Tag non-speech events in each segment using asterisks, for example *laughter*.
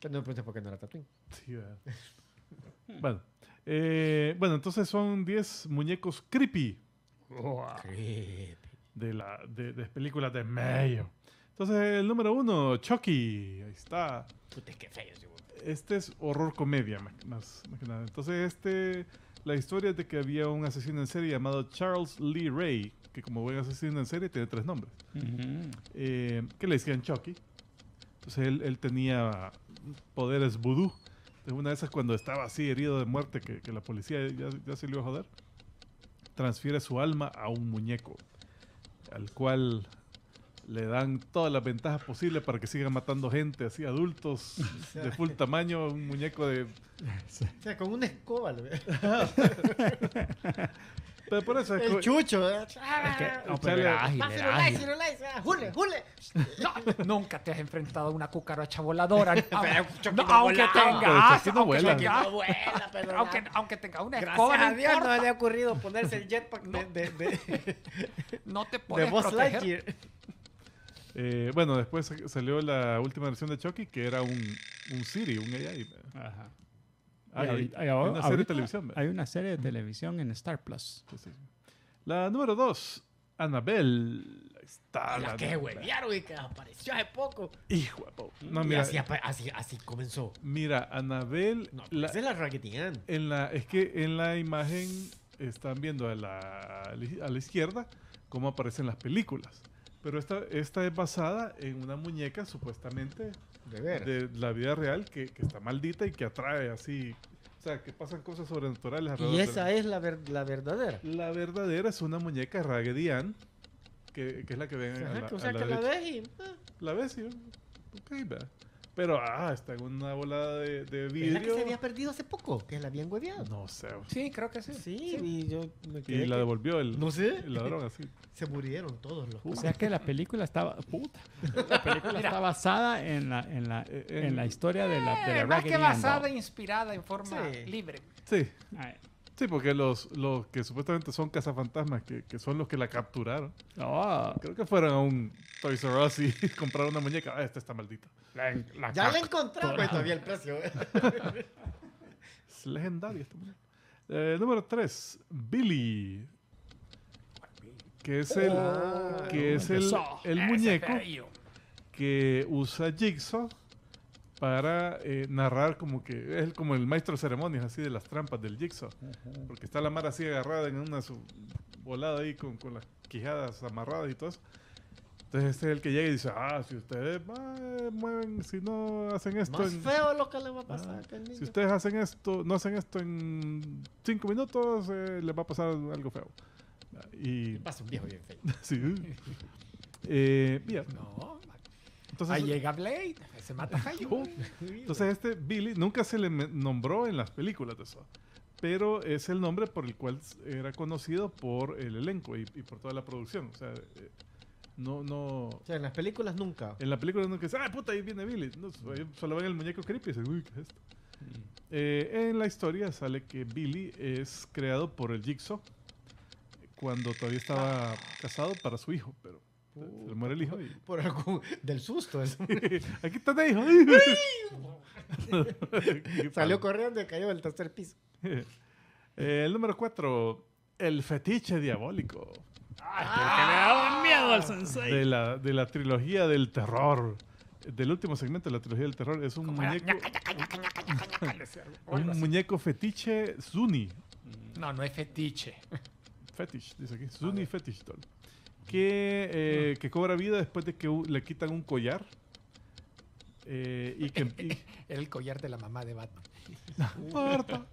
Que no pregunté por qué no era Tatooine. Sí, ¿verdad? *laughs* bueno, eh, bueno, entonces son 10 muñecos creepy de, la, de, de películas de medio. Entonces, el número uno, Chucky. Ahí está. Puta, que feo. Este es horror comedia, más, que nada. Entonces, este, la historia es de que había un asesino en serie llamado Charles Lee Ray, que como buen asesino en serie tiene tres nombres, eh, que le decían Chucky. Entonces, él, él tenía poderes vudú. Una de esas cuando estaba así herido de muerte, que, que la policía ya, ya se le iba a joder, transfiere su alma a un muñeco, al cual le dan todas las ventajas posibles para que siga matando gente, así adultos *laughs* de full tamaño, un muñeco de... *laughs* O sea, con una escoba. *laughs* Pero por eso es El chucho. ¿eh? Es que, no, pero era ágil, era ágil. Jule, jule. No, nunca te has enfrentado a una cucaracha voladora. *laughs* No, aunque tengas, no aunque vuela. Tengas- no vuela, pero aunque, tenga una Gracias escoba, a no, Dios no le ha ocurrido ponerse el jetpack de, de, de, *laughs* no te de puedes proteger. Eh, bueno, después sa- salió la última versión de Chucky, que era un, un Siri, un AI. Ajá. Ah, Y y- ahorita- y y ahora- una serie de televisión. ¿ve? Hay una serie de televisión en Star Plus. Sí, sí. La número dos, Annabelle. Ahí está. La que huevearon y que apareció hace poco. Hijo No, Y mira, así, así, así comenzó. mira, Annabelle. No, la- esa es la Raggedy Ann. en la, es que en la imagen están viendo a la, a la izquierda cómo aparecen las películas. Pero esta, esta es basada en una muñeca supuestamente De la vida real que, que está maldita y que atrae así. O sea, que pasan cosas sobrenaturales alrededor Y de esa es la, ver- la verdadera. La verdadera es una muñeca Raggedy Ann, que, que es la que ven a la, o a sea, la que la ves y... ah, La ves y... Ok, vea. Pero, ah, está en una volada de, de ¿Es la que vidrio. se había perdido hace poco? Que la habían hueveado. No sé. Sí, creo que sí. Sí, y yo me Y quedé la que- devolvió el, No sé. el ladrón así. *laughs* Se murieron todos los O sea que la película estaba. Puta. La película *laughs* está basada en la, en la, Eh, en en- la historia de la, de la Eh, más que basada e inspirada en forma Sí. libre. Sí. Ay, Sí, porque los, los que supuestamente son cazafantasmas, que, que son los que la capturaron, no, creo que fueron a un Toys R Us y *laughs* compraron una muñeca. Ah, esta está maldita. la- la Ya la encontramos y todavía el precio. *laughs* Es legendaria esta muñeca. Eh, número 3, Billy. Que es el, Ah, que es el, el muñeco que usa Jigsaw para eh, narrar como que es como el maestro de ceremonias así de las trampas del Jigsaw. Porque está la mar así agarrada en una su- volada ahí con, con las quijadas amarradas y todo eso. Entonces este es el que llega y dice, ah, si ustedes mueven, si no hacen esto Más en... feo lo que le va a Ah, pasar. el niño. si ustedes hacen esto, no hacen esto en cinco minutos, eh, les va a pasar algo feo. Y Pasa un viejo bien feo. *laughs* sí. Eh, mira, No, entonces, ahí llega Blade, se mata a entonces este Billy nunca se le nombró en las películas de eso, pero es el nombre por el cual era conocido por el elenco y, y por toda la producción. O sea, eh, no, no, O sea, en las películas nunca. en la película no que dice, ah, puta, ahí viene Billy. No, so- solo ven el muñeco creepy y dicen, uy, ¿qué es esto? Eh, en la historia sale que Billy es creado por el Jigsaw cuando todavía estaba casado para su hijo, pero se le muere el hijo y... Por algún... Del susto. eso. Aquí está el hijo. *laughs* Salió corriendo y cayó del tercer piso. *laughs* Eh, el número 4, el fetiche diabólico. que le daba miedo al sensei. De la, de la trilogía del terror. Del último segmento de la trilogía del terror. Es un muñeco, un muñeco fetiche Zuni. No, no es fetiche. Fetish, dice aquí. Zuni Fetish Doll. Que, eh, que cobra vida después de que le quitan un collar. Eh, y que *laughs* y- Era el collar de la mamá de Batman. *laughs* Marta.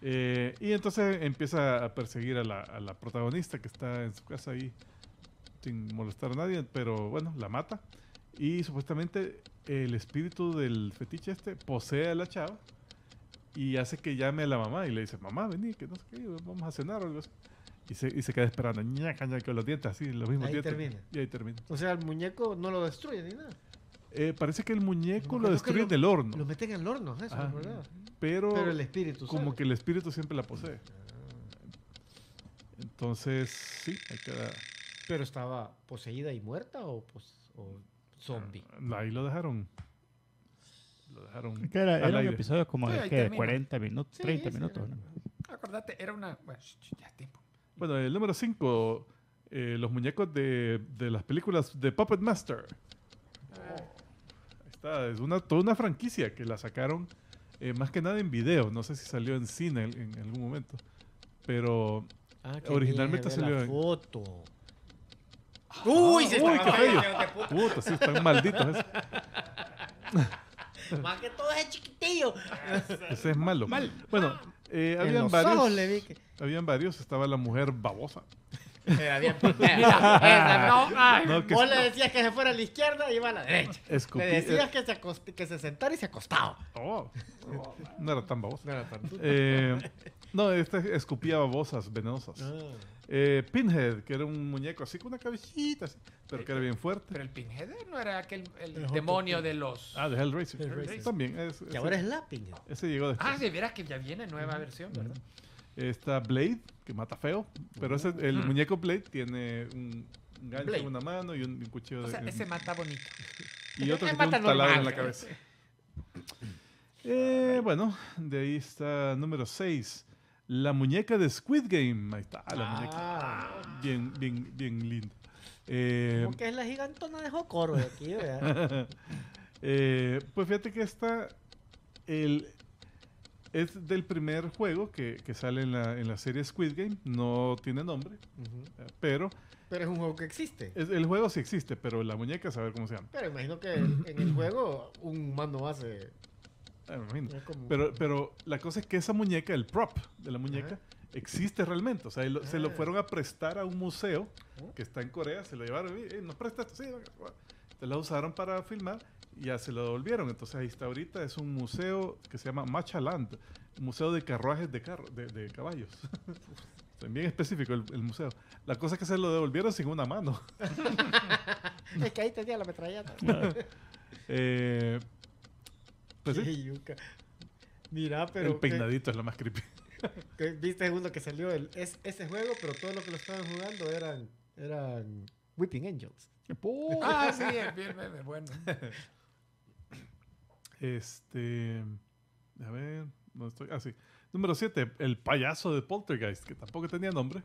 Eh, y entonces empieza a perseguir a la, a la protagonista que está en su casa ahí sin molestar a nadie, pero bueno, la mata. Y supuestamente el espíritu del fetiche este posee a la chava y hace que llame a la mamá y le dice, mamá, vení, que no sé qué, vamos a cenar o algo así. Y se, y se queda esperando, ñaca, ñaca, con los dientes así, los mismos Ahí dientes. termina. Y ahí termina. O sea, el muñeco no lo destruye ni nada. Eh, parece que el muñeco lo destruye lo- del horno, Lo meten en el horno, eso, Ah. ¿verdad? pero, Pero el espíritu como que el espíritu siempre la posee. Entonces, sí, ahí queda. ¿Pero estaba poseída y muerta o, pos- o zombie? Ahí lo dejaron. dejaron Que era, al era un aire. episodio como Sí, de ahí ¿qué? termina. 40 minutos, Sí, 30 sí, minutos. era- ¿no? Acordate, era una. Bueno, ya tiempo. Bueno, el número 5, los muñecos de, de las películas de Puppet Master. Ahí está, es una, toda una franquicia que la sacaron eh, más que nada en video. No sé si salió en cine en, en algún momento. Pero Ah, Originalmente salió la en- foto. Uy, se uy, qué feo. puta. sí, están malditos. Ese, *laughs* Más que todo es chiquitillo. ese es malo. Bueno, eh, En habían los varios. ojos le vi que... Habían varios. Estaba la mujer babosa. Era bien *laughs* no, ay, No, que Vos le decías que se fuera a la izquierda y iba a la derecha. escupí- Le decías que se, acost- que se sentara y se acostaba. Oh, no era tan babosa. No era. Eh, no, este escupía babosas venenosas. Ah. Eh, Pinhead, que era un muñeco así con una cabecita, así, pero que era bien fuerte. Pero el Pinhead no era aquel el El demonio de los. Ah, de Hellraiser. Hellraiser. También. Es, Que ese, ahora es Lapping. ese llegó después. Ah, de veras que ya viene nueva versión, ¿verdad? Está Blade, que mata feo. Pero ese, el muñeco Blade tiene un, gancho Blade. en una mano y un, un cuchillo O sea, de, ese mata bonito. *laughs* y otro que tiene mata un taladro en normal. la cabeza. *laughs* Eh, bueno, de ahí está número 6. La muñeca de Squid Game. Ahí está, la muñeca. Ah, Bien, bien, bien linda. Eh, como que es la gigantona de Jocoro de aquí, ¿verdad? *laughs* Eh, pues fíjate que esta el, es del primer juego que, que sale en la, en la serie Squid Game. No tiene nombre, eh, pero Pero es un juego que existe. es- el juego sí existe, pero la muñeca, a saber cómo se llama. Pero imagino que en el juego un humano hace... Me imagino. es como- Pero, pero la cosa es que esa muñeca, el prop de la muñeca, Ajá. existe realmente. O sea, lo- se lo Ah. fueron a prestar a un museo Oh. que está en Corea, se lo llevaron, y "Eh, nos presta esto, sí, venga". Entonces la usaron para filmar y ya se lo devolvieron. Entonces ahí está ahorita, es un museo que se llama Machaland, un museo de carruajes de, carro, de, de caballos. *laughs* Bien específico el, el museo. La cosa es que se lo devolvieron sin una mano. *laughs* Es que ahí tenía la metralleta. *laughs* Eh, pues sí, *laughs* Qué yuca. Mira, pero... el peinadito es lo más creepy. *laughs* que viste uno que salió el, es, ese juego, pero todo lo que lo estaban jugando eran, eran Whipping Angels. *laughs* Ah, sí, es bien, bien, bien, bueno. Este. A ver, no estoy. Ah, sí. Número 7, el payaso de Poltergeist, que tampoco tenía nombre.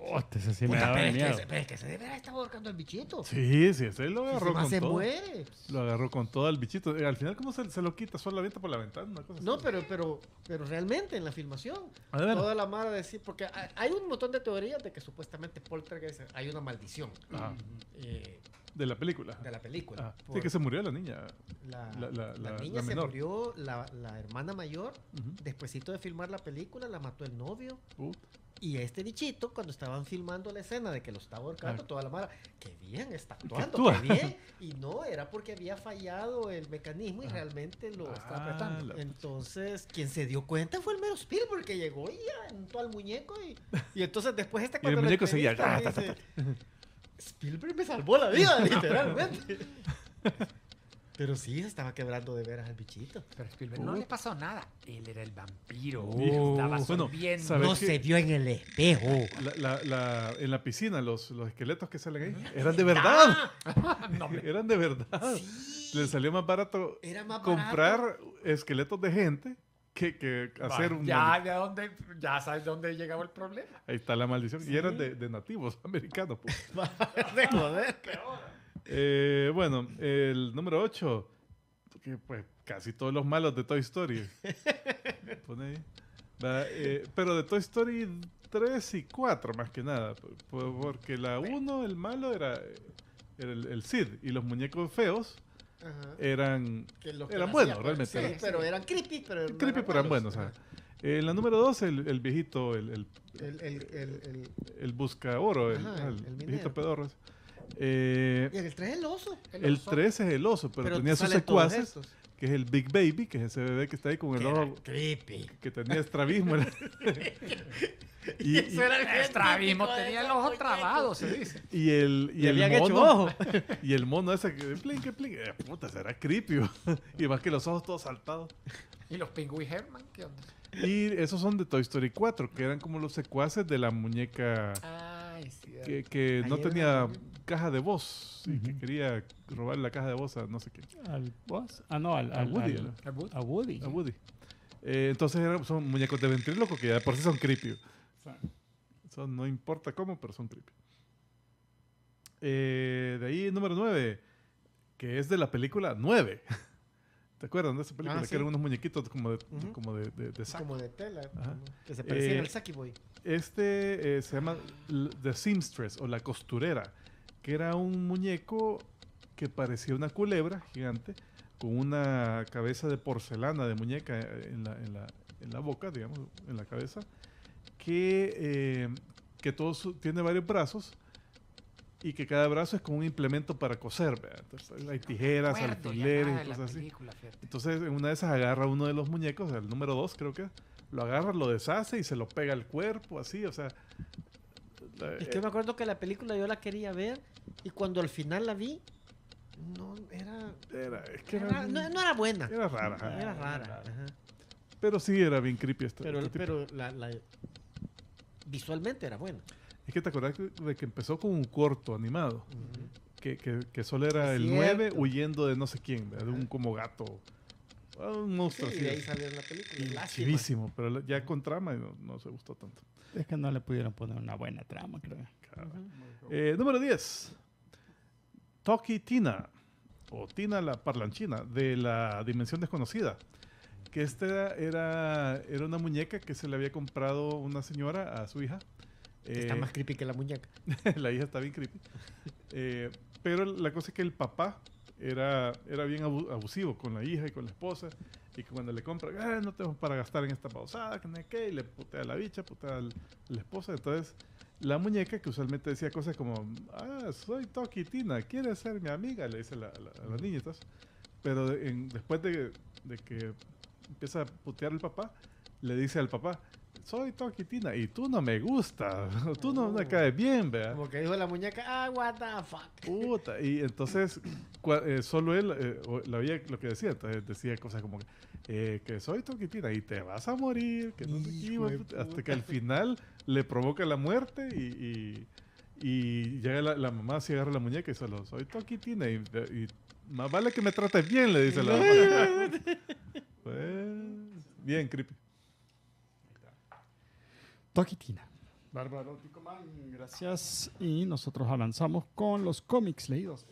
Oh, ese sí me Puta, daba pero, es miedo. que, pero es que se debe haber estado ahorcando el bichito. Sí, sí, ese lo agarró con se todo. muere. Lo agarró con todo el bichito. Eh, al final, ¿cómo se, se lo quita? Solo la avienta por la ventana, una cosa No, así. pero, pero, pero realmente en la filmación, A ver. toda la mara decir, porque hay, hay un montón de teorías de que supuestamente Poltergeist hay una maldición Ajá. eh, De la película. de la película. Ah, sí, Por- que se murió la niña. la, la- la- la la- niña la se menor. murió, la, la hermana mayor, Ujú. despuésito de filmar la película, la mató el novio. Uh, Y este bichito, cuando estaban filmando la escena de que lo estaba ahorcando, Ah. toda la mara, que bien, está actuando, qué bien. Y no, era porque había fallado el mecanismo y Ah. realmente lo estaba Ah, apretando. la- Entonces, quien se dio cuenta fue el mero Spielberg que llegó y aventó al muñeco. Y, y entonces después este *laughs* Y el cuando muñeco seguía, "Ah, dice, Spielberg me salvó la vida, *laughs* literalmente. *laughs* Pero sí, se estaba quebrando de veras al bichito. Pero Spielberg no le pasó nada. Él era el vampiro. Uh, Estaba bueno, sorbiendo. ¿sabes No se vio en el espejo. la, la- la- en la piscina, los, los esqueletos que salen ahí, eran de verdad. *laughs* No. Eran de verdad. Sí. Le salió más barato Era más comprar barato. esqueletos de gente que, que hacer un... Ya, ¿de dónde? Ya sabes dónde llegaba el problema. Ahí está la maldición. Y eran de, de nativos *laughs* americanos. pues. *laughs* de joder. Eh, bueno, el número 8. Que pues casi todos los malos de Toy Story. *laughs* Pone ahí. Va, eh, pero de Toy Story 3 y 4 más que nada. por- por- Porque la 1, el malo era, era el, el Sid. Y los muñecos feos Ajá. eran, Que lo que eran buenos, pues, realmente. Sí, eran- pero eran creepy, pero no creepy, pero eran buenos. ajá. En la número 2, el, el viejito, el, el, El, el, el, el- el busca oro, el, Ajá, el viejito pedorro. Eh, el 3 el oso. el oso 3 es el oso, pero, tenía sus secuaces, que es el Big Baby, que es ese bebé que está ahí con el ojo creepy. que tenía estrabismo. *laughs* y, y- era el Estrabismo tenía el ojo trabado, se dice. y el, y el mono, ojo. *laughs* y el mono ese que plin, que plin, eh, puta, será creepy. *laughs* y más que los ojos todos saltados. ¿Y los Pingüi Herman? ¿Qué onda? Y esos son de Toy Story 4, que eran como los secuaces de la muñeca Ay, sí. que, que no tenía caja de voz y que Ujú. quería robar la caja de voz a no sé qué. ¿Al boss? Ah, no, al, A al- Woody, al- ¿no? ¿El Wood? a Woody. A Woody. Eh, entonces son muñecos de ventríloco que ya por sí son creepy. Son, no importa cómo, pero son creepy. Eh, de ahí, número 9, que es de la película 9. *laughs* ¿Te acuerdan de esa película? Ah, Que sí. eran unos muñequitos como de, Ujú. como de, de- de saco. Como de tela. Ajá. Que se parecía Eh, al Saki Boy. Este eh, se llama The Seamstress o La Costurera, que era un muñeco que parecía una culebra gigante con una cabeza de porcelana de muñeca eh, en la, en la- en la boca, digamos, en la cabeza, que, eh, que todo su- tiene varios brazos y que cada brazo es como un implemento para coser. ¿verdad? Entonces, hay tijeras, alfileres cosas así. película. Entonces, en una de esas agarra uno de los muñecos, el número 2 creo que, lo agarra, lo deshace y se lo pega al cuerpo, así, o sea... Es que me acuerdo que la película yo la quería ver y cuando al final la vi, no era. era, es que era- era, no, no era buena. era rara, ajá. Era rara. ajá. pero sí era bien creepy esto. Pero, este pero la, la- visualmente era buena. Es que te acuerdas que- de que empezó con un corto animado, que, que, que solo era Es el 9 cierto. huyendo de no sé quién, de un como gato, un monstruo Sí, así. y de ahí salió la película. chivísimo, pero ya con trama no, no se gustó tanto. Es que no le pudieron poner una buena trama, creo. Eh, número 10. Toki Tina, o Tina la parlanchina, de la Dimensión Desconocida. Que esta era, era, era una muñeca que se le había comprado una señora a su hija. Está Eh, más creepy que la muñeca. *laughs* la hija está bien creepy. Eh, pero la cosa es que el papá era, era bien abu- abusivo con la hija y con la esposa. Y que cuando le compra, "Ah, no tengo para gastar en esta pausada, que no qué", y le putea a la bicha, putea a la esposa. Entonces, la muñeca que usualmente decía cosas como, ah, soy Toki Tina, ¿quieres ser mi amiga? Le dice la, la- a la niña. entonces. Pero en- después de, de que empieza a putear el papá, le dice al papá, soy Toki Tina y tú no me gustas, *laughs* tú no me caes bien, ¿verdad? Como que dijo la muñeca, ah, what the fuck. Puta, y entonces cua- eh, solo él eh, la veía lo que decía, entonces decía cosas como que, eh, que soy toquitina y te vas a morir, que no de puta, hasta que al final le provoca la muerte y, y, y llega la, la mamá, se agarra la muñeca y solo, soy toquitina y, y más vale que me trates bien, le dice la mamá. *laughs* Pues, bien creepy. Toquitina. Bárbaro Ticoman, gracias. Y nosotros avanzamos con los cómics leídos.